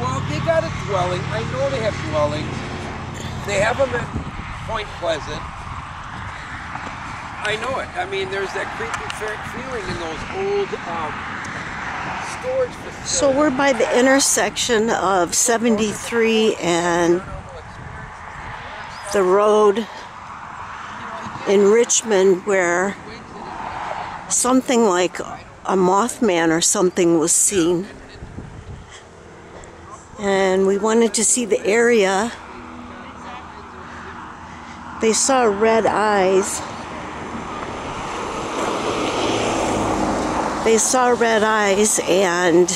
Well, they got a dwelling. I know they have dwellings. They have them at Point Pleasant. I know it. I mean, there's that creepy fe- feeling in those old um, storage facilities. So we're by the intersection of 73 and the road in Richmond where something like a Mothman or something was seen. And we wanted to see the area. They saw red eyes. They saw red eyes and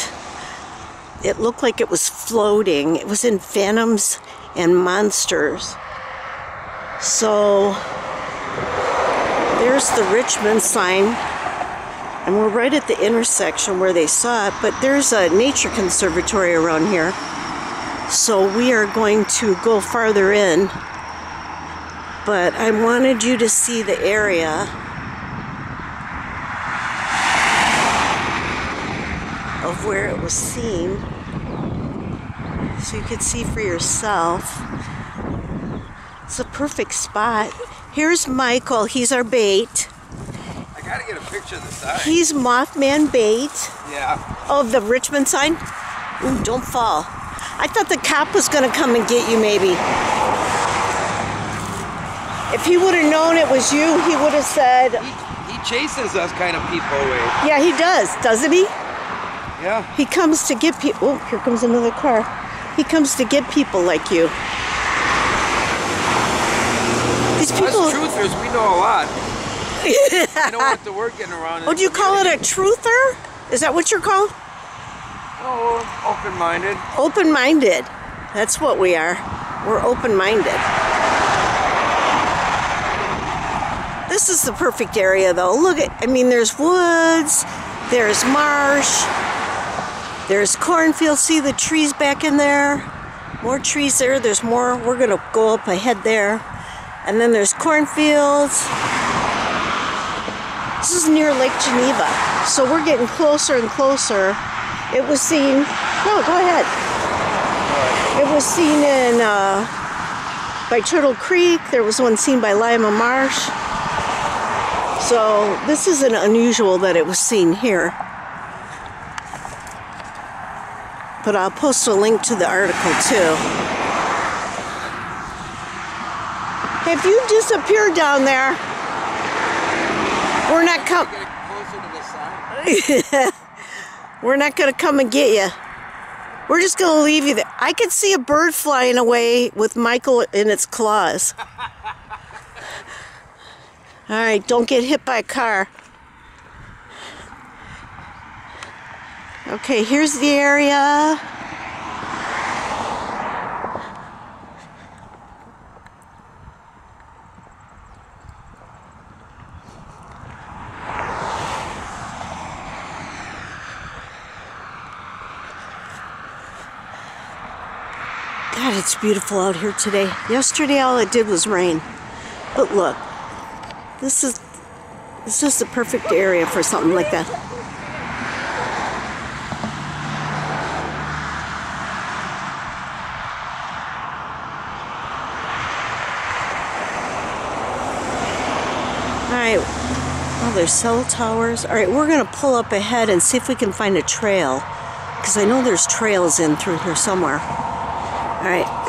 it looked like it was floating. It was in phantoms and monsters. So there's the Richmond sign. And we're right at the intersection where they saw it, but there's a nature conservatory around here. So we are going to go farther in. But I wanted you to see the area of where it was seen so you could see for yourself. It's a perfect spot. Here's Michael, he's our bait. I gotta get a picture of the side. He's Mothman bait. Yeah. Oh, the Richmond sign? Ooh, don't fall. I thought the cop was gonna come and get you maybe. If he would have known it was you, he would have said, He, he chases us kind of people away. yeah, he does, doesn't he? Yeah. He comes to get people. Oh, here comes another car. He comes to get people like you. These Us people. truthers, we know a lot. I know what the word getting around oh, is. Would you call it a truther? Is that what you're called? Oh, open-minded. Open minded. That's what we are. We're open minded. This is the perfect area though. Look at, I mean, there's woods, there's marsh, there's cornfields. See the trees back in there? More trees there. There's more. We're going to go up ahead there. And then there's cornfields. This is near Lake Geneva. So we're getting closer and closer. It was seen. No, go ahead. It was seen in uh, by Turtle Creek. There was one seen by Lima Marsh. So this isn't unusual that it was seen here. But I'll post a link to the article too. If you disappear down there, we're not com- we're not gonna come and get you. We're just gonna leave you there. I could see a bird flying away with Michael in its claws. All right, don't get hit by a car. Okay, here's the area. God, it's beautiful out here today. Yesterday, all it did was rain. But look, this is this is the perfect area for something like that. All right. Oh, there's cell towers. All right, we're gonna pull up ahead and see if we can find a trail, because I know there's trails in through here somewhere. All right.